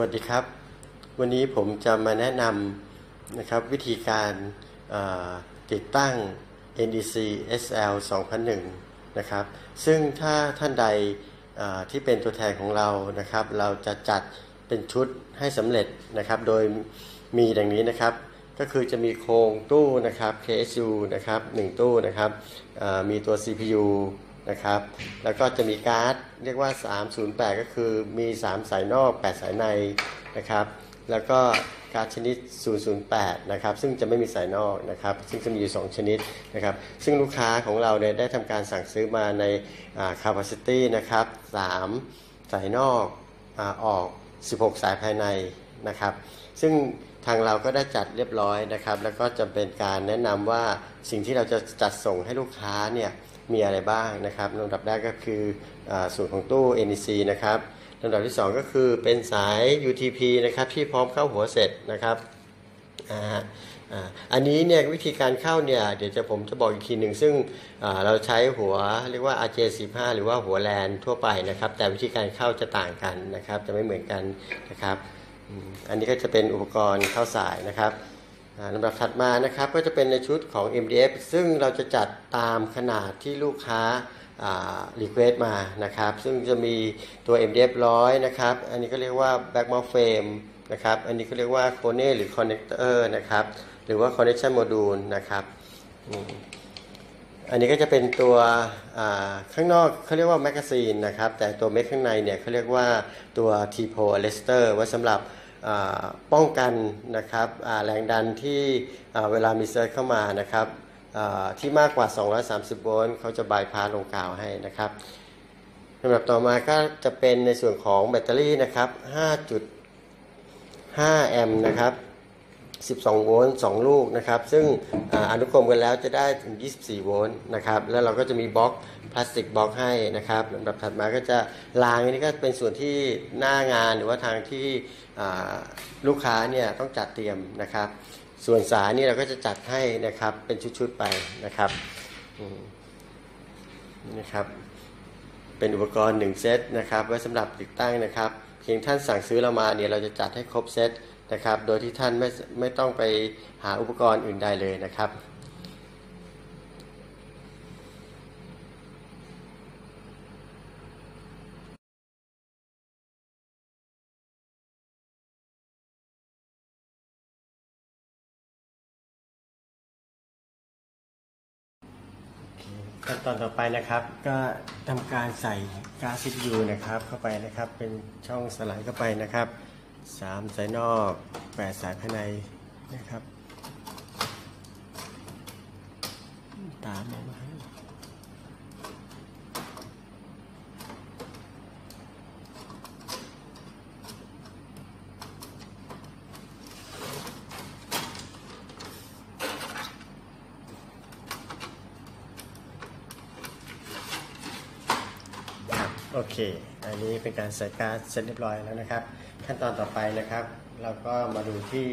วัสดีครับ วันนี้ผมจะมาแนะนำนะครับวิธีการติดตั้ง NEC SL 2001 นะครับ ซึ่งถ้าท่านใดที่เป็นตัวแทนของเรานะครับ เราจะจัดเป็นชุดให้สำเร็จนะครับ โดยมีดังนี้นะครับ ก็คือจะมีโครงตู้นะครับ KSU นะครับ 1 ตู้นะครับมีตัว CPU นะครับ แล้วก็จะมีการ์ดเรียกว่า 308 ก็คือมี 3 สายนอก 8 สายในนะครับ แล้วก็การ์ดชนิด 008 นะครับ ซึ่งจะไม่มีสายนอกนะครับ ซึ่งจะมีอยู่ 2 ชนิดนะครับ ซึ่งลูกค้าของเราเนี่ยได้ทำการสั่งซื้อมาในอ่า capacity นะครับ 3 สายนอกอออก 16 สายภายในนะครับ ซึ่งทางเราก็ได้จัดเรียบร้อยนะครับ แล้วก็จะเป็นการแนะนำว่าสิ่งที่เราจะจัดส่งให้ลูกค้าเนี่ย มีอะไรบ้างนะครับลำดับแรกก็คืออส่วนของตู้ NEC นะครับลำดับที่ 2 ก็คือเป็นสาย UTP นะครับที่พร้อมเข้าหัวเสร็จนะครับอ่าอันนี้เนี่ยวิธีการเข้าเนี่ยเดี๋ยวจะผมจะบอกอีกทีหนึ่งซึ่งเราใช้หัวเรียกว่า RJ15 หรือว่าหัวแลนทั่วไปนะครับ แต่วิธีการเข้าจะต่างกันนะครับ จะไม่เหมือนกันนะครับ อันนี้ก็จะเป็นอุปกรณ์เข้าสายนะครับ ลำดับถัดมานะครับก็จะเป็นในชุดของ MDF ซึ่งเราจะจัดตามขนาดที่ลูกค้า request มานะครับ ซึ่งจะมีตัว MDF ร้อยนะครับ อันนี้ก็เรียกว่า back mount frame นะครับ อันนี้ก็เรียกว่า Krone หรือ connector นะครับ หรือว่า connection module นะครับ อันนี้ก็จะเป็นตัวข้างนอกเขาเรียกว่า magazine นะครับ แต่ตัวเม็ดข้างในเนี่ยเขาเรียกว่าตัว three-pole arrestor ไว้สำหรับ ป้องกันนะครับแรงดันที่เวลามี surge เข้ามานะครับที่มากกว่า 230 โวลต์เขาจะบายพาสลง ground ให้นะครับลำดับต่อมาก็จะเป็นในส่วนของแบตเตอรี่นะครับ 5.5 แอมป์นะครับ 12 โวลต์2ลูกนะครับ ซึ่งอออนุกรมกันแล้วจะได้ถึง 24 โวลต์นะครับ แล้วเราก็จะมีบล็อกพลาสติกบล็อกให้นะครับลำดับถัดมาก็จะรางอันนี้ก็เป็นส่วนที่หน้างานหรือว่าทางที่ลูกค้าเนี่ยต้องจัดเตรียมนะครับ ส่วนสายนี่เราก็จะจัดให้นะครับเป็นชุดๆไปนะครับอืมนี่นะครับเป็นอุปกรณ์ 1 เซตนะครับไว้สำหรับติดตั้งนะครับ เพียงท่านสั่งซื้อเรามาเนี่ยเราจะจัดให้ครบเซต นะครับ โดยที่ท่านไม่ไม่ต้องไปหาอุปกรณ์อื่นใดเลยนะครับ ขั้นตอนต่อไปนะครับ ก็ทำการใส่ก๊าซ CPU นะครับเข้าไปนะครับ เป็นช่องสไลด์เข้าไปนะครับ สามสายนอกแปดสายภายในนะครับ ตามมาให้ครับโอเค อันนี้เป็นการใส่ก๊าซเสร็จเรียบร้อยแล้วนะครับ ขั้นตอนต่อไปนะครับ เราก็มาดูที่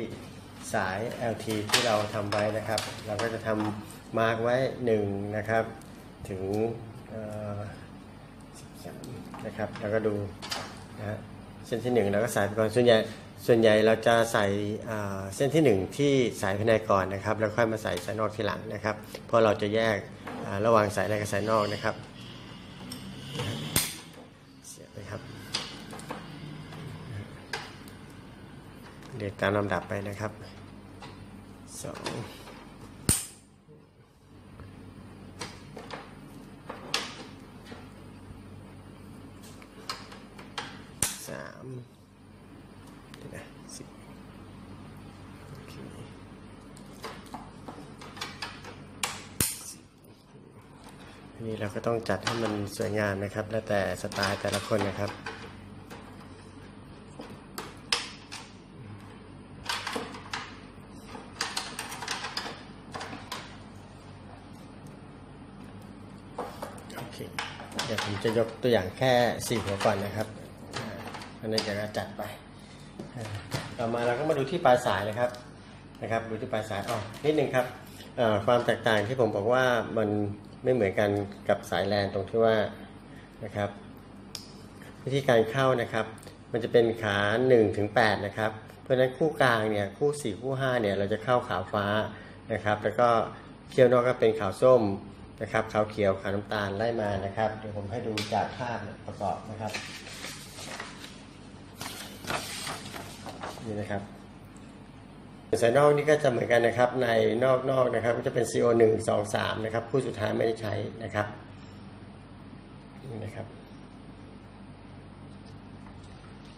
สาย LT ที่เราทำไว้นะครับ เราก็จะทำมาร์กไว้ 1 นะครับ ถึงนะครับ แล้วก็ดูนะเส้นที่1เราก็ใส่ไปก่อนส่วนใหญ่ส่วนใหญ่เราจะใส่เส้นที่ 1 ที่สายภายในก่อนนะครับ แล้วค่อยมาใส่สายนอกทีหลังนะครับ เพราะเราจะแยกระหว่างสายในกับสายนอกนะครับ เสียบไปครับ เรียงตามลำดับไปนะครับสองสามเดี๋ยวนะสิบโอเคอันนี้เราก็ต้องจัดให้มันสวยงามนะครับ แล้วแต่สไตล์แต่ละคนนะครับ โอเค เดี๋ ยกตัวอย่างแค่สี่หัวก่อนนะครับอันนี้จะจัดไป ต่อมาเราก็มาดูที่ปลายสายนะครับนะครับ ดูที่ปลายสายอ๋อนิดนึงครับความแตกต่างที่ผมบอกว่ามันไม่เหมือนกันกับสายแลนตรงที่ว่านะครับ วิธีการเข้านะครับ มันจะเป็นขา1ถึง8นะครับ เพราะฉะนั้นคู่กลางเนี่ยคู่ 4 คู่5เนี่ยเราจะเข้าขาวฟ้านะครับ แล้วก็เขี้ยวนอกก็เป็นขาวส้ม นะครับขาวเขียวขาวน้ำตาลไล่มานะครับ เดี๋ยวผมให้ดูจากภาพประกอบนะครับนี่นะครับสายนอกนี่ก็จะเหมือนกันนะครับ ในนอกนอกนะครับ ก็จะเป็น CO 1 2 3นะครับคู่สุดท้ายไม่ได้ใช้นะครับนี่นะครับ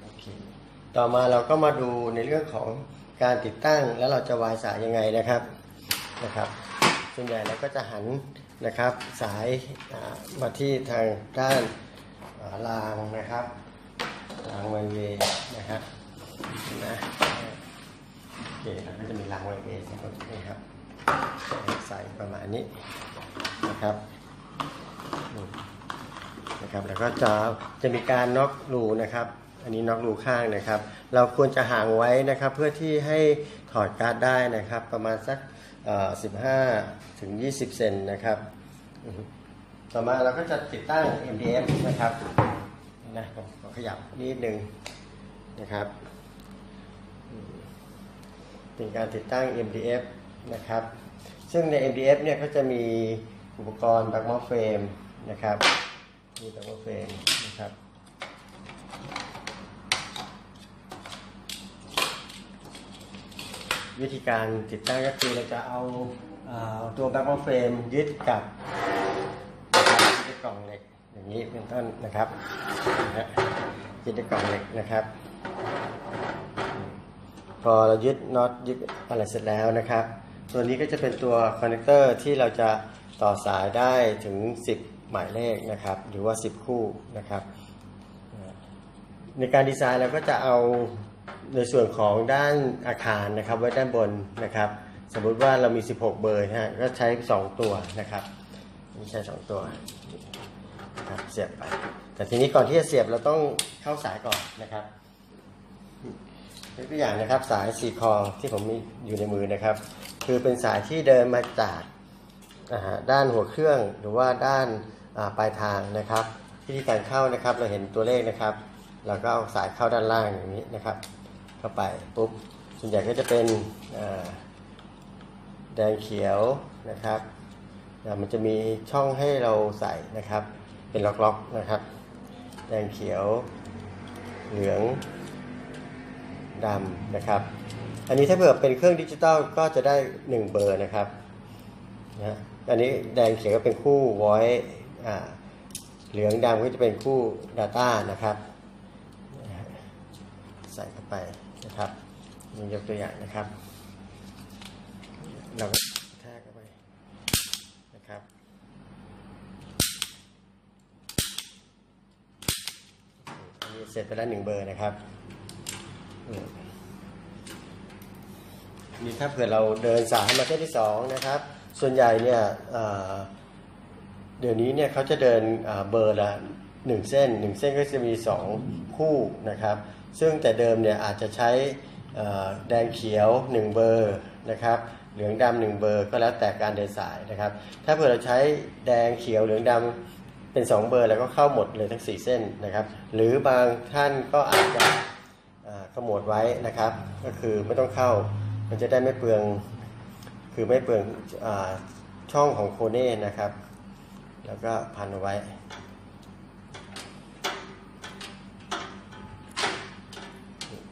โอเคต่อมาเราก็มาดูในเรื่องของการติดตั้งแล้วเราจะวายสายยังไงนะครับนะครับส่วนใหญ่เราก็จะหัน นะครับ สายมาที่ทางด้านรางนะครับรางไวเวนะครับนะโอเคแล้วก็จะมีรางไวเวย์ทั้งนี่ครับใส่ประมาณนี้นะครับนะครับแล้วก็จะจะมีการน็อกรูนะครับ อันนี้น็อกรูข้างนะครับ เราควรจะห่างไว้นะครับ เพื่อที่ให้ถอดการ์ดได้นะครับ ประมาณสัก 15 ถึง 20 เซนนะครับ ต่อมาเราก็จะติดตั้ง MDF นะครับนะผมขอขยับนิดนึงนะครับ เป็นการติดตั้ง MDF นะครับ ซึ่งใน MDF เนี่ยก็จะมีอุปกรณ์ back mount frame นะครับ มี back mount frame นะครับ วิธีการติดตั้งก็คือเราจะเอาเอ่อตัว back frame ยึดกับกล่องเหล็กอย่างนี้เป็นต้นนะครับนะฮะยึดกล่องเหล็กนะครับ พอเรายึดน็อตยึดอะไรเสร็จแล้วนะครับ ตัวนี้ก็จะเป็นตัว connector ที่เราจะต่อสายได้ถึง 10 หมายเลขนะครับ หรือว่า 10 คู่นะครับ ในการดีไซน์เราก็จะเอา ในส่วนของด้านอาคารนะครับไว้ด้านบนนะครับ สมมุติว่าเรามี 16 เบอร์นะฮะก็ใช้ 2 ตัวนะครับนี่ใช้ 2 ตัวนะครับเสียบไป แต่ทีนี้ก่อนที่จะเสียบเราต้องเข้าสายก่อนนะครับยกตัวอย่างนะครับสายสีคอที่ผมมีอยู่ในมือนะครับ คือเป็นสายที่เดินมาจากด้านหัวเครื่องหรือว่าด้านปลายทางนะครับวิธีการเข้านะครับเราเห็นตัวเลขนะครับ เราก็เอาสายเข้าด้านล่างอย่างนี้นะครับ เข้าไปปุ๊บส่วนใหญ่ก็จะเป็นแดงเขียวนะครับมันจะมีช่องให้เราใส่นะครับ เป็นล็อกๆนะครับ แดงเขียว เหลืองดำนะครับ อันนี้ถ้าเผื่อเป็นเครื่องดิจิตอลก็จะได้ 1 เบอร์นะครับนะฮะอันนี้แดงเขียวก็เป็นคู่ voice เหลืองดำก็จะเป็นคู่ data นะครับนะฮะใส่เข้า ไปนะครับนี่ยกตัวอย่างนะครับ เราก็แทกเข้าไปนะครับอันนี้เสร็จไปแล้วหนึ่งเบอร์นะครับมนี่ถ้าเผื่อเราเดินสายมาเส้นที่สองนะครับ ส่วนใหญ่เนี่ยเอ่อเดี๋ยวนี้เนี่ยเขาจะเดินเเบอร์ละหนึ่งเส้นหนึ่งเส้นก็จะมีสองคู่นะครับ ซึ่งแต่เดิมเนี่ยอาจจะใช้แดงเขียวหนึ่งเบอร์นะครับเหลืองดำหนึ่งเบอร์ก็แล้วแต่การเดินสายนะครับ ถ้าเผื่อเราใช้แดงเขียวเหลืองดำเป็นสองเบอร์แล้วก็เข้าหมดเลยทั้งสี่เส้นนะครับ หรือบางท่านก็อาจจะอ่าขมวดไว้นะครับ ก็คือไม่ต้องเข้ามันจะได้ไม่เปลือง คือไม่เปลืองอช่องของโคเน่นะครับ แล้วก็พันเอาไว้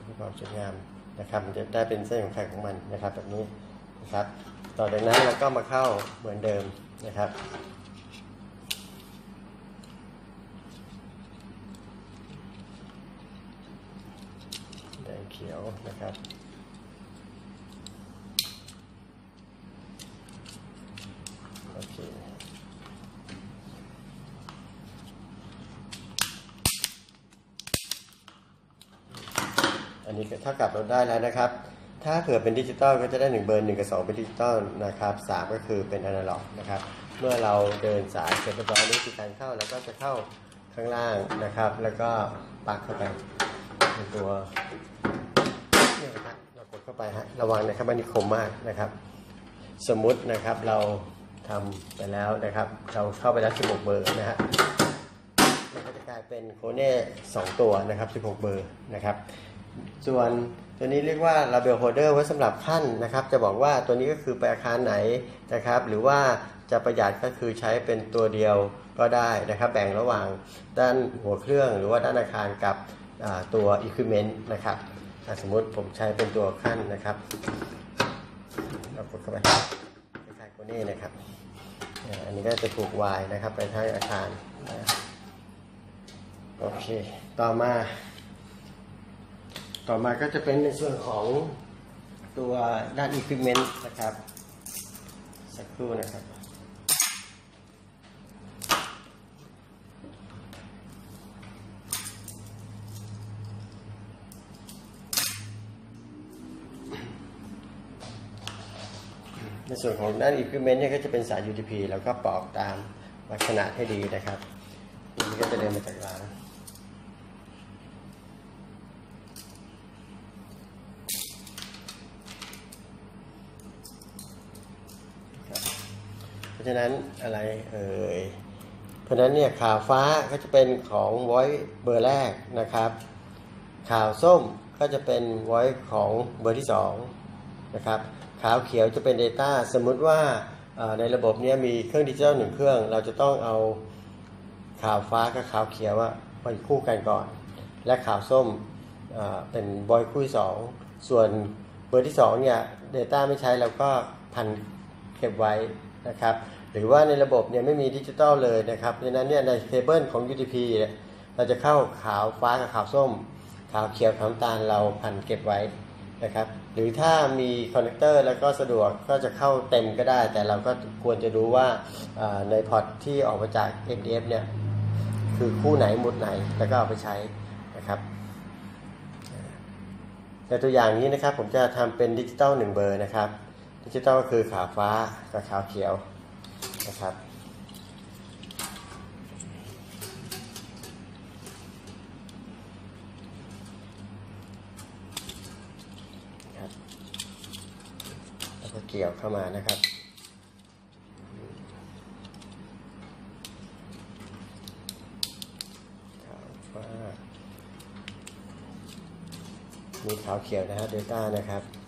เพื่อ ความสวยงามนะครับ มันจะได้เป็นเส้นของไข่ของมันนะครับแบบนี้นะครับ ต่อจากนั้นเราก็มาเข้าเหมือนเดิมนะครับแดงเขียวนะครับ โอเค อันนี้ก็ เท่ากับเราได้แล้วนะครับ ถ้าเผื่อเป็นดิจิตอลก็จะได้ 1 เบอร์1กับ 2 เป็นดิจิตอลนะครับ3ก็คือเป็นอนาล็อกนะครับ เมื่อเราเดินสายเสร็จเรียบร้อยนี่คือการเข้าแล้วก็จะเข้าข้างล่างนะครับ แล้วก็ปักเข้าไปในตัวเนี่ยนะครับเรากดเข้าไปฮะระวังนะครับมันคมมากนะครับ สมมุตินะครับเราทำไปแล้วนะครับ เราเข้าไปแล้ว16เบอร์นะฮะมันก็จะกลายเป็นโคเน่สองตัวนะครับ16 เบอร์นะครับ ส่วนตัวนี้เรียกว่า label holder ไว้สำหรับขั้นนะครับ จะบอกว่าตัวนี้ก็คือไปอาคารไหนนะครับ หรือว่าจะประหยัดก็คือใช้เป็นตัวเดียวก็ได้นะครับ แบ่งระหว่างด้านหัวเครื่องหรือว่าด้านอาคารกับตัว equipment นะครับสมมติผมใช้เป็นตัวขั้นนะครับเรากดเข้าไปคล้ายๆโคเน่นะครับ อันนี้ก็จะถูกวายนะครับ ไปทางอาคารนะโอเค ต่อมา ต่อมาก็จะเป็นในส่วนของตัวด้าน equipment นะครับ สักครู่นะครับ ในส่วนของด้าน equipment เนี่ยก็จะเป็นสาย UTP แล้วก็ปอกตามลักษณะให้ดีนะครับอันนี้ก็จะเดินมาจากร้าน ราะฉะนั้นอะไรเอ่ยเพราะฉะนั้นเนี่ยข่าวฟ้าก็จะเป็นของ voice เบอร์แรกนะครับ ข่าวส้มก็จะเป็น voice ของเบอร์ที่2นะครับขาวเขียวจะเป็น Data สมมุติว่าในระบบเนี้มีเครื่องดิจิทัลหนึ่งเครื่อง เราจะต้องเอาข่าวฟ้ากับข่าวเขียวอะไปคู่กันก่อน และข่าวส้มเป็นบอยคู่สองส่วนเบอร์ที่สองเนี่ย Data ไม่ใช้เราก็พันเก็บไว้ นะครับหรือว่าในระบบเนี่ยไม่มีดิจิตอลเลยนะครับเพราะฉะนั้นเนี่ยในเทเบิลของ UTP เนี่ยเราจะเข้าขาวฟ้ากับขาวส้ม ขาวเขียวขาวตาลเราพันเก็บไว้นะครับหรือถ้ามี connector แล้วก็สะดวกก็จะเข้าเต็มก็ได้ แต่เราก็ควรจะรู้ว่าใน port ที่ออกมาจาก MDF เนี่ยคือคู่ไหนหมุดไหนแล้วก็เอาไปใช้นะครับในตัวอย่างนี้นะครับผมจะทำเป็นดิจิตอลหนึ่งเบอร์นะครับ ดิจิตอลก็คือขาวฟ้ากับขาวเขียวนะครับแล้วก็เกี่ยวเข้ามานะครับขาวฟ้ามีขาวเขียวนะฮะเดลต้านะครับ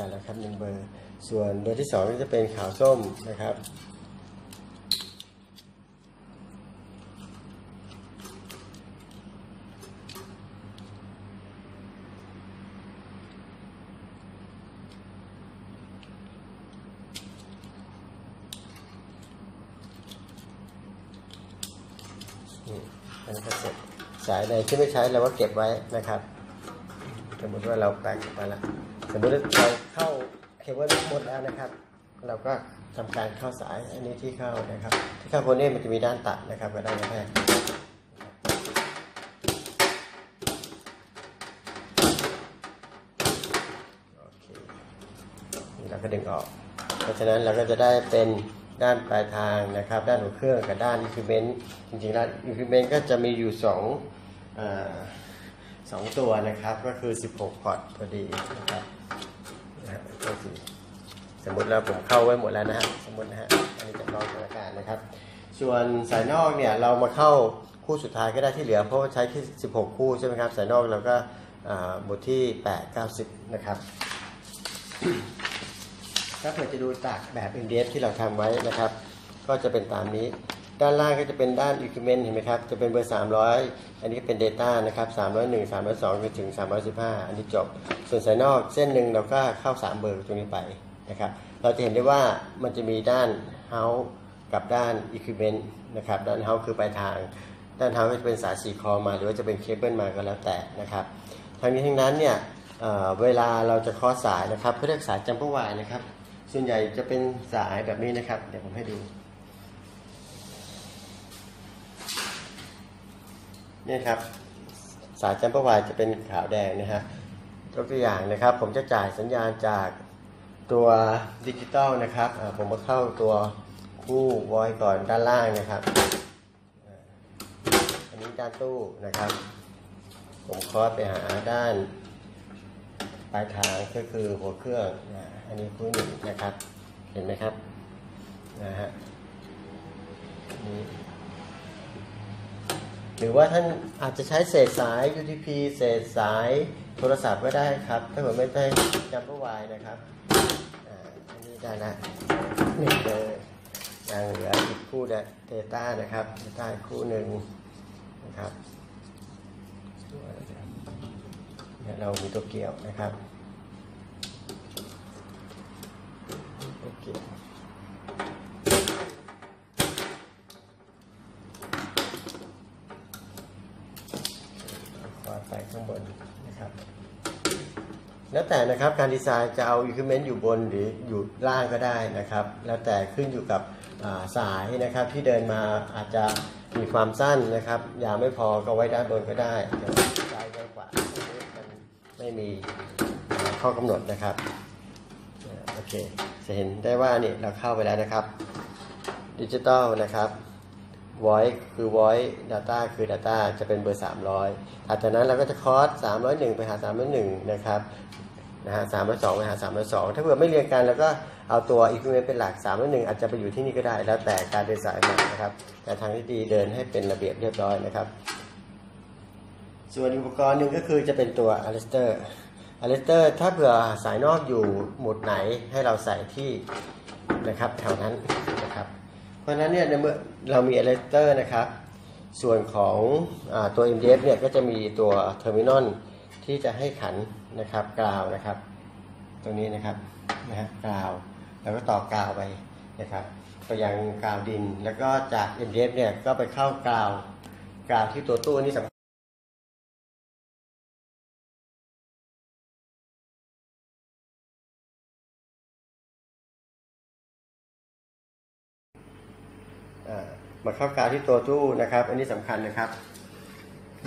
ได้แล้วครับหนึ่งเบอร์ ส่วนเบอร์ที่สองก็จะเป็นขาวส้มนะครับนี่อันนี้ก็เสร็จสายใดที่ไม่ใช้เราก็เก็บไว้นะครับ สมมติว่าเราแปลงไปแล้ว สมมติเราเข้าเคเบิลหมดแล้วนะครับ เราก็ทำการเข้าสายอันนี้ที่เข้านะครับ ที่เข้าโคเน่มันจะมีด้านตัดนะครับกับด้านกระแทกเคนี่เราก็ดึงออก เพราะฉะนั้นเราก็จะได้เป็นด้านปลายทางนะครับ ด้านหัวเครื่องกับด้านอินคิวเมนต์จริงๆแล้วอินคิวเมนต์ก็จะมีอยู่สองอ สองตัวนะครับก็คือ 16พอร์ตพอดีนะครับนะฮะก็คือสมมติแล้วผมเข้าไว้หมดแล้วนะฮะสมมตินะฮะอันนี้จะลองสถานการณ์นะครับ ส่วนสายนอกเนี่ยเรามาเข้าคู่สุดท้ายก็ได้ที่เหลือเพราะว่าใช้ที่16 คู่ใช่ไหมครับสายนอกเราก็อ่าหมดที่ 8 90 นะครับถ้าเผื่อจะดูจากแบบ NDF ที่เราทำไว้นะครับ ก็จะเป็นตามนี้ ด้านล่างก็จะเป็นด้าน Equipment เห็นไหมครับ จะเป็นเบอร์ 300 อันนี้ก็เป็น Data นะครับ 301 302จนถึง 315 อันนี้จบ ส่วนสายนอกเส้นหนึ่งเราก็เข้า 3 เบอร์ตรงนี้ไปนะครับ เราจะเห็นได้ว่ามันจะมีด้าน House กับด้าน Equipment นะครับ ด้าน House คือปลายทาง ด้าน House จะเป็นสายสีคอมาหรือว่าจะเป็นเคเบิลมาก็แล้วแต่นะครับ ทั้งนี้ทั้งนั้นเนี่ยเเวลาเราจะคอสสายนะครับเขาเรียกสายจัมเปอร์วายนะครับ ส่วนใหญ่จะเป็นสายแบบนี้นะครับ เดี๋ยวผมให้ดู นี่ครับ สาย jumper wire จะเป็นขาวแดงนะฮะยกตัวอย่างนะครับ ผมจะจ่ายสัญญาณจากตัวดิจิตอลนะครับผมมาเข้าตัวคู่วอยก่อนด้านล่างนะครับอันนี้ด้านตู้นะครับ ผม cross ไปหาด้านปลายทางก็คือหัวเครื่องอันนี้คู่หนึ่งนะครับ เห็นไหมครับนะฮะนี่ หรือว่าท่านอาจจะใช้เศษสาย UTP เศษสายโทรศัพท์ก็ได้ครับ ถ้าเกิดไม่ได้จัมเปอร์ไวนะครับอันนี้ได้ละหนึ่งเลยยังเหลืออีกคู่เดต้านะครับเดต้าคู่หนึ่งนะครับเนี่ยเรามีตัวเกี่ยวนะครับตัวเกี่ยวขอไปข้างบนนะครับ แล้วแต่นะครับการดีไซน์จะเอา equipment อยู่บนหรืออยู่ล่างก็ได้นะครับ แล้วแต่ขึ้นอยู่กับาสายนะครับที่เดินมาอาจจะมีความสั้นนะครับยาวไม่พอก็ไว้ด้านบนก็ได้ซ้ายด้านขวามันไม่มีข้อกำหนดนะครับโอเคจะเห็นได้ว่านี่เราเข้าไปแล้วนะครับดิจิตอลนะครับ v o i c คือ voice data คือ data จะเป็นเบอร์ 300ถัดจากนั้นเราก็จะคอส301 ไปหา 301 นะครับนะฮะ302ไปหา302ถ้าเผื่อไม่เรียงกันแล้วก็เอาตัว equipment เป็นหลัก301อาจจะไปอยู่ที่นี่ก็ได้ แล้วแต่การเดินสายมานะครับ แต่ทางที่ดีเดินให้เป็นระเบียบเรียบร้อยนะครับ ส่วนอุปกรณ์หนึ่งก็คือจะเป็นตัว arrestor arrestor ถ้าเผื่อสายนอกอยู่หมุดไหนให้เราใส่ที่นะครับแถวนั้นนะครับ เพราะฉะนั้นเนี่ยในเมื่อเรามีเอ e เตอร์นะครับ ส่วนของอตัว MDF เนี่ยก็จะมีตัว terminal ที่จะให้ขันนะครับ ground นะครับ ตรงนี้นะครับนะฮะ ground แล้วก็ต่อกราวไปนะครับไปยังกราวดิน แล้วก็จาก MDF เนี่ยก็ไปเข้ากราวกราวที่ตัวตู้นี่สำคัญ มาเข้ากาที่ตัวตู้นะครับ อันนี้สำคัญนะครับ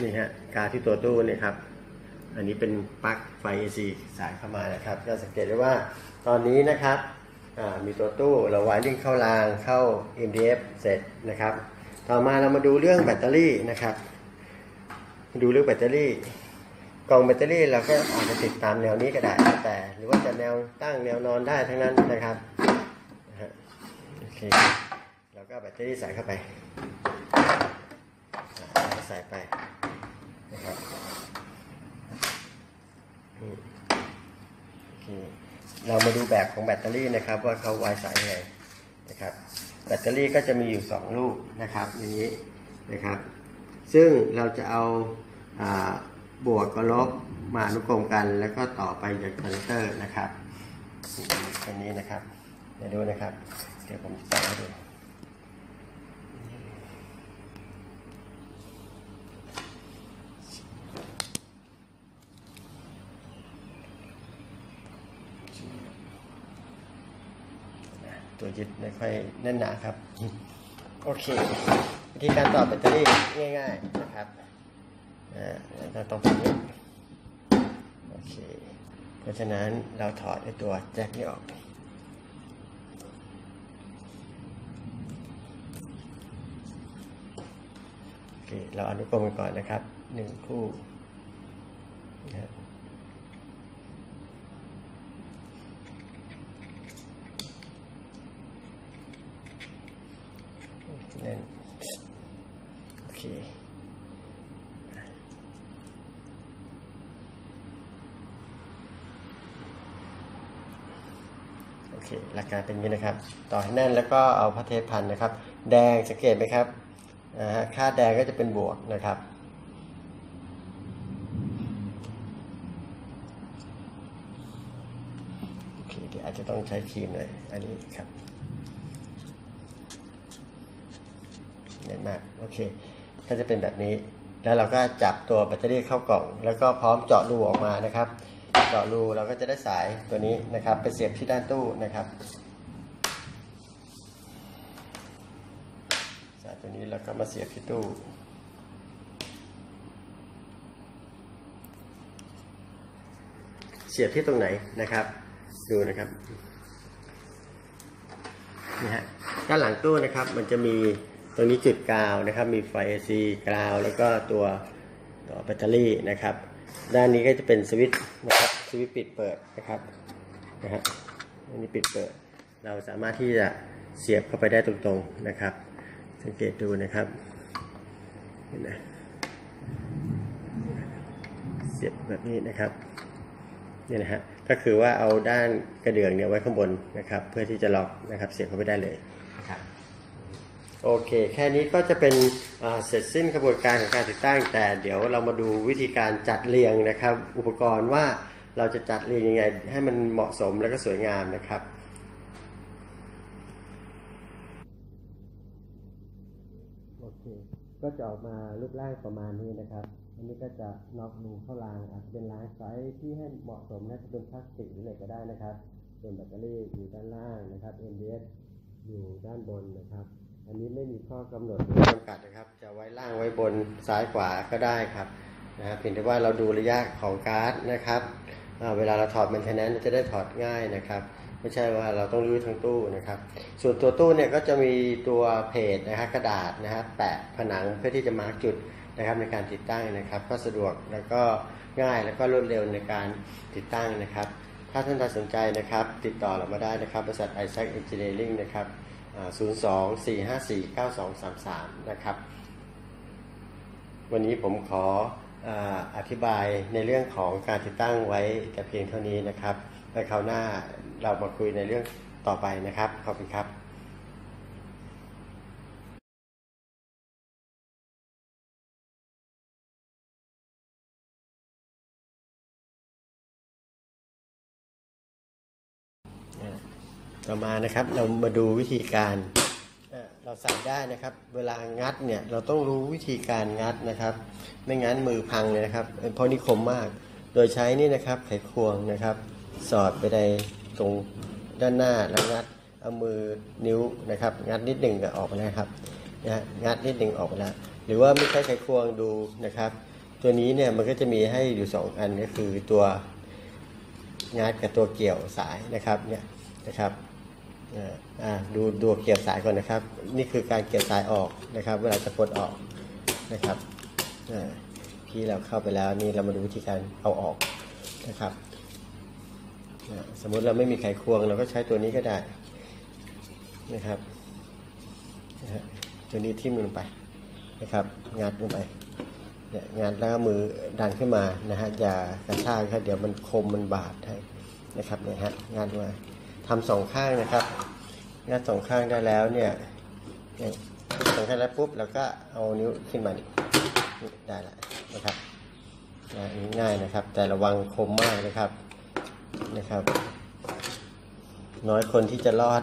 นี่ฮะกาที่ตัวตู้เนี่ยครับ อันนี้เป็นปลั๊กไฟ AC สายเข้ามานะครับก็สังเกตได้ว่าตอนนี้นะครับมีตัวตู้เราวายริ่งเข้ารางเข้า MDF เสร็จนะครับ ต่อมาเรามาดูเรื่องแบตเตอรี่นะครับมาดูเรื่องแบตเตอรี่กล่องแบตเตอรี่เราก็อาจจะติดตามแนวนี้ก็ได้แต่ หรือว่าจะแนวตั้งแนวนอนได้ทั้งนั้นนะครับโอเค แล้วก็แบตเตอรี่ใส่เข้าไป ใส่ไปนะครับอืมโอเคเรามาดูแบบของแบตเตอรี่นะครับ ว่าเขาวายสายยังไงนะครับแบตเตอรี่ก็จะมีอยู่ 2 ลูกนะครับอย่างนี้นะครับ ซึ่งเราจะเอาอาบวกกับลบมาอนุกรมกัน แล้วก็ต่อไปจาก connector นะครับอันนี้นะครับเดี๋ยวดูนะครับ เดี๋ยวผมจะต่อให้ดู ตัว ยึดไม่ค่อยแน่นหนาครับ โอเค วิธีการต่อแบตเตอรี่ง่าย ๆนะครับอ่าเราต้องทำนี้โอเค เพราะฉะนั้นเราถอดไอ้ตัวแจ็คนี้ออกโอเคเราอนุกรมกันก่อนนะครับหนึ่งคู่นะครับ แน่นโอเค โอเค หลั การเป็นอย่างนี้นะครับ ต่อให้แน่นแล้วก็เอาพระเทพพันนะครับ แดงสังเกตไหมครับอ่าฮะค่าแดงก็จะเป็นบวกนะครับโอเคเดี๋ยวอาจจะต้องใช้ครีมหน่อยอันนี้ครับเน้นมากโอเค ก็จะเป็นแบบนี้ แล้วเราก็จับตัวแบตเตอรี่เข้ากล่อง แล้วก็พร้อมเจาะรูออกมานะครับ เจาะรูเราก็จะได้สายตัวนี้นะครับ ไปเสียบที่ด้านตู้นะครับ สายตัวนี้ แล้วก็มาเสียบที่ตู้เสียบที่ตรงไหนนะครับ ดูนะครับนี่ฮะด้านหลังตู้นะครับ มันจะมีตรงนี้จุดกาวนะครับ มีไฟ AC กาวแล้วก็ตัวตัวแบตเตอรี่นะครับ ด้านนี้ก็จะเป็นสวิตช์นะครับสวิตช์ปิดเปิดนะครับนะฮะอันนี้ปิดเปิด เราสามารถที่จะเสียบเข้าไปได้ตรงๆนะครับ สังเกตดูนะครับเห็นไหมเสียบแบบนี้นะครับนี่นะฮะก็คือว่าเอาด้านกระเดื่องเนี่ยไว้ข้างบนนะครับ เพื่อที่จะล็อกนะครับ เสียบเข้าไปได้เลยนะครับโอเค แค่นี้ก็จะเป็นเสร็จสิ้นกระบวนการของการติดตั้ง แต่เดี๋ยวเรามาดูวิธีการจัดเรียงนะครับ อุปกรณ์ว่าเราจะจัดเรียงยังไงให้มันเหมาะสมและก็สวยงามนะครับ โอเค ก็จะออกมารูปร่างประมาณนี้นะครับ อันนี้ก็จะน็อกรูเข้ารางอาจจะเป็นรางไซส์ที่ให้เหมาะสมนะจะเป็นพลาสติกหรืออะไรก็ได้นะครับ ส่วนแบตเตอรี่อยู่ด้านล่างนะครับ NBS อยู่ด้านบนนะครับ อันนี้ไม่มีข้อกำหนดหรือจำกัดนะครับ จะไว้ล่างไว้บนซ้ายขวาก็ได้ครับนะครับเพียงแต่ว่าเราดูระยะของการ์ดนะครับเวลาเราถอดมันเทนแนนจะได้ถอดง่ายนะครับ ไม่ใช่ว่าเราต้องรื้อทั้งตู้นะครับ ส่วนตัวตู้เนี่ยก็จะมีตัวเพจนะครับกระดาษนะครับแปะผนังเพื่อที่จะมาร์กจุดนะครับในการติดตั้งนะครับ ก็สะดวกแล้วก็ง่ายแล้วก็รวดเร็วในการติดตั้งนะครับ ถ้าท่านใดสนใจนะครับ ติดต่อเรามาได้นะครับบริษัท Isaac Engineering นะครับ 02-454-9233 นะครับ วันนี้ผมขออธิบายในเรื่องของการติดตั้งไว้แต่เพียงเท่านี้นะครับในคราวหน้า เรามาคุยในเรื่องต่อไปนะครับ ขอบคุณครับต่อมานะครับเรามาดูวิธีการเอ่อเราใส่ได้นะครับ เวลางัดเนี่ยเราต้องรู้วิธีการงัดนะครับ ไม่งั้นมือพังเลยนะครับเพราะนี่คมมาก โดยใช้นี่นะครับไขควงนะครับ สอดไปใน ตรงด้านหน้าแล้วงัดเอามือนิ้วนะครับ งัดนิดหนึ่งก็ออกมาแล้วครับนะงัดนิดหนึ่งออกมาแล้วหรือว่าไม่ใช้ไขควงดูนะครับ ตัวนี้เนี่ยมันก็จะมีให้อยู่สองอันก็คือตัวงัดกับตัวเกี่ยวสายนะครับเนี่ยนะครับอ่าดูดูเกี่ยวสายก่อนนะครับ นี่คือการเกี่ยวสายออกนะครับ เวลาจะปลดออกนะครับที่เราเข้าไปแล้วนี่เรามาดูวิธีการเอาออกนะครับ สมมติเราไม่มีไขควงเราก็ใช้ตัวนี้ก็ได้นะครับตัวนี้ทิ่มลงไปนะครับงัดลงไปงานแล้วมือดันขึ้นมานะฮะอย่ากระชากครับเดี๋ยวมันคมมันบาดให้นะครับนี่ยฮะงานมาทำสองข้างนะครับงานสองข้างได้แล้วเนี่ยเนี่ยสองข้างแล้วปุ๊บเราก็เอานิ้วขึ้นมานี่ได้แล้วนะครับนะอันง่ายนะครับ แต่ระวังคมมากนะครับ นะครับ น้อยคนที่จะรอด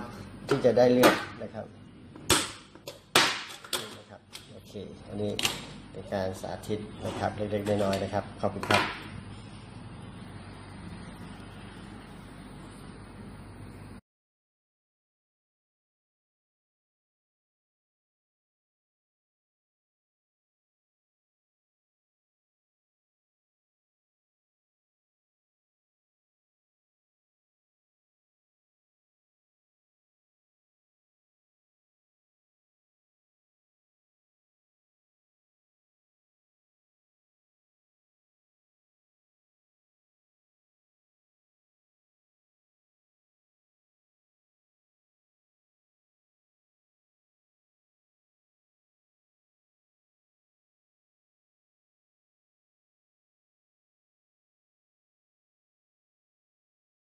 ที่จะได้เลือกนะครับนี่นะครับ โอเค อันนี้เป็นการสาธิตนะครับ เล็กๆน้อยๆนะครับ ขอบคุณครับ